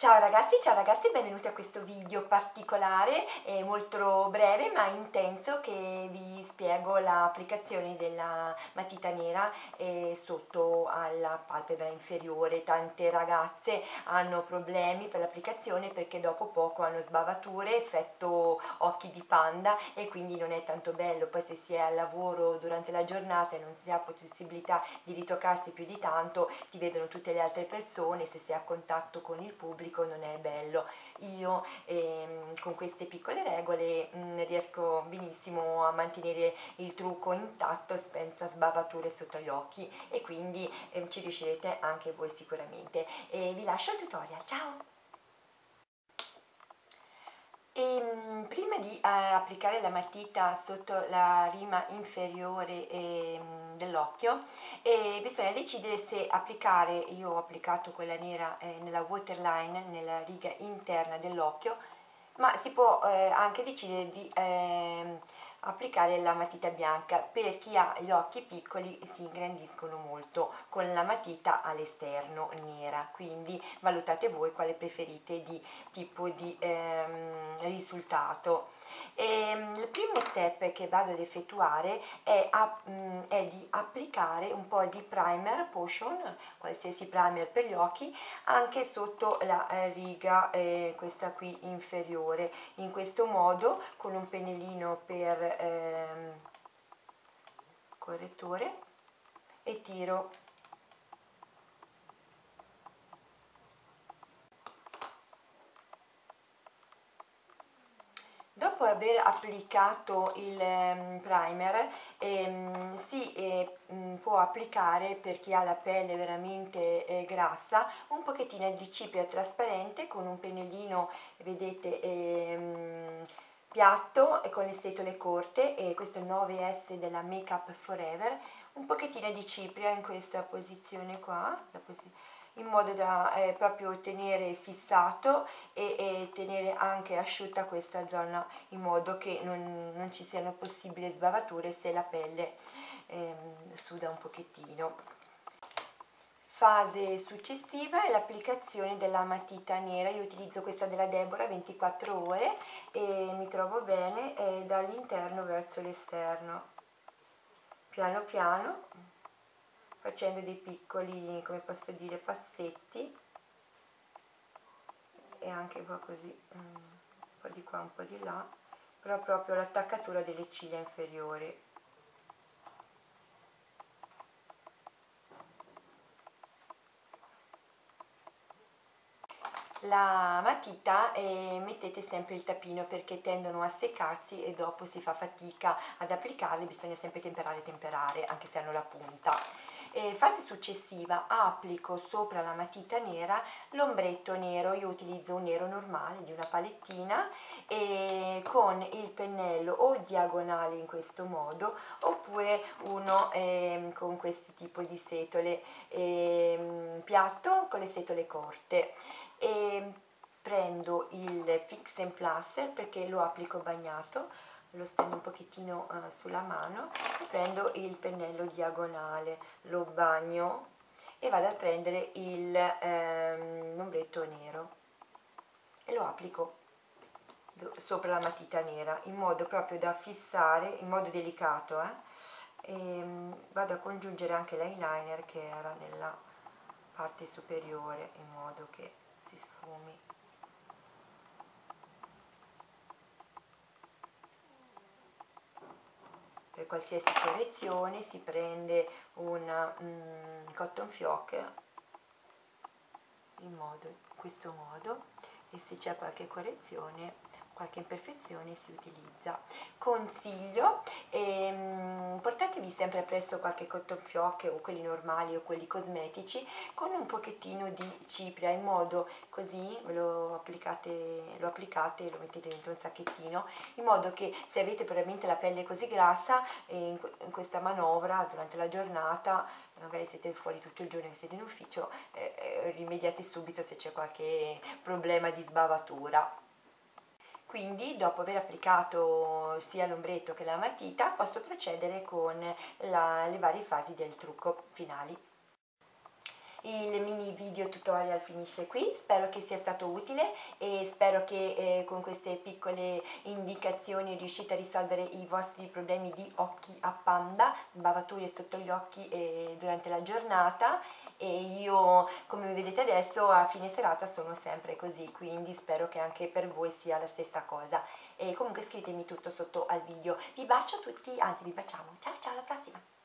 Ciao ragazzi, ciao ragazzi, benvenuti a questo video particolare, eh, molto breve ma intenso che vi spiego l'applicazione della matita nera eh, sotto alla palpebra inferiore. Tante ragazze hanno problemi per l'applicazione perché dopo poco hanno sbavature, effetto occhi di panda e quindi non è tanto bello. Poi se si è al lavoro durante la giornata e non si ha possibilità di ritoccarsi più di tanto, ti vedono tutte le altre persone, se sei a contatto con il pubblico pubblico non è bello. Io ehm, con queste piccole regole mh, mm, riesco benissimo a mantenere il trucco intatto senza sbavature sotto gli occhi e quindi ehm, ci riuscirete anche voi sicuramente. E vi lascio il tutorial, ciao! E, ehm, di eh, applicare la matita sotto la rima inferiore eh, dell'occhio eh, bisogna decidere se applicare, io ho applicato quella nera eh, nella waterline, nella riga interna dell'occhio, ma si può eh, anche decidere di ehm, applicare la matita bianca. Per chi ha gli occhi piccoli si ingrandiscono molto con la matita all'esterno nera. Quindi valutate voi quale preferite di tipo di ehm, risultato e, ehm, il primo step che vado ad effettuare è, a, mh, mm, è, di applicare un po' di primer potion, qualsiasi primer per gli occhi, anche sotto la eh, riga, eh, questa qui inferiore. In questo modo, con un pennellino per ehm, correttore, e tiro dopo aver applicato il um, primer ehm, si eh, mm, può applicare per chi ha la pelle veramente eh, grassa un pochettino di cipria trasparente con un pennellino vedete ehm, piatto e con le setole corte e questo è il 9S della Make Up Forever un pochettino di cipria in questa posizione qua in modo da eh, proprio tenere fissato e, e, tenere anche asciutta questa zona in modo che non, non ci siano possibili sbavature se la pelle eh, suda un pochettino. Fase successiva è l'applicazione della matita nera, io utilizzo questa della Deborah 24 ore e mi trovo bene eh, dall'interno verso l'esterno. Piano piano facendo dei piccoli, come posso dire, passetti. E anche qua così, mm, un po' di qua, un po' di là, però proprio l'attaccatura delle ciglia inferiori. la matita e mettete sempre il tapino perché tendono a seccarsi e dopo si fa fatica ad applicarli, bisogna sempre temperare temperare anche se hanno la punta eh, fase successiva applico sopra la matita nera l'ombretto nero, io utilizzo un nero normale di una palettina e con il pennello o diagonale in questo modo oppure uno eh, con questo tipo di setole eh, piatto con le setole corte. E prendo il Fix and Plus perché lo applico bagnato lo stendo un pochettino uh, sulla mano e prendo il pennello diagonale, lo bagno e vado a prendere il ehm, ombretto nero e lo applico sopra la matita nera in modo proprio da fissare in modo delicato eh? e um, vado a congiungere anche l'eyeliner che era nella parte superiore in modo che si sfumi qualsiasi correzione si prende un mm, cotton fioc in modo, questo modo e se c'è qualche correzione qualche imperfezione si utilizza. Consiglio, ehm, portatevi sempre appresso qualche cotton fioc o quelli normali o quelli cosmetici con un pochettino di cipria in modo così lo applicate, lo applicate e lo mettete dentro un sacchettino in modo che se avete probabilmente la pelle così grassa eh, in, in questa manovra durante la giornata magari siete fuori tutto il giorno che siete in ufficio eh, eh, rimediate subito se c'è qualche problema di sbavatura quindi dopo aver applicato sia l'ombretto che la matita posso procedere con la, le varie fasi del trucco finali. Il mini video tutorial finisce qui, spero che sia stato utile e spero che eh, con queste piccole indicazioni riuscite a risolvere i vostri problemi di occhi a panda, sbavature sotto gli occhi eh, durante la giornata. E io come vedete adesso a fine serata sono sempre così quindi spero che anche per voi sia la stessa cosa. E comunque scrivetemi tutto sotto al video. Vi bacio a tutti anzi vi baciamo. Ciao ciao alla prossima